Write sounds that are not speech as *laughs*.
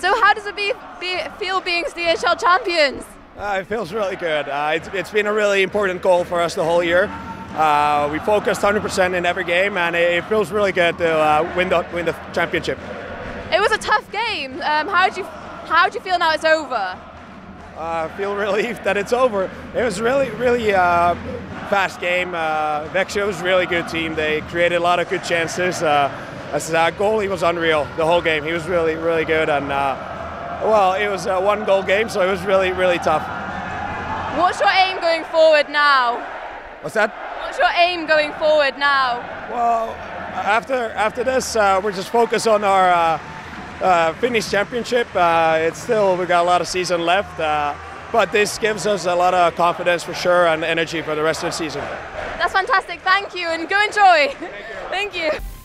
So how does it be, be feel being CHL champions? Uh, it feels really good. Uh, it's, it's been a really important goal for us the whole year. Uh, we focused 100% in every game, and it, it feels really good to uh, win the win the championship. It was a tough game. Um, how do you how do you feel now it's over? I feel *laughs* relieved that it's over. It was really really uh, fast game. Uh, Växjö was a really good team. They created a lot of good chances. As our goalie was unreal the whole game. He was really really good, and uh, well, it was a one goal game, so it was really really tough. What's your aim going forward now? What's that? What's your aim going forward now? Well, after after this, uh, we're just focused on our uh, uh, Finnish championship. Uh, it's still we got a lot of season left, uh, but this gives us a lot of confidence for sure and energy for the rest of the season. That's fantastic. Thank you, and go enjoy. Thank you. *laughs* Thank you.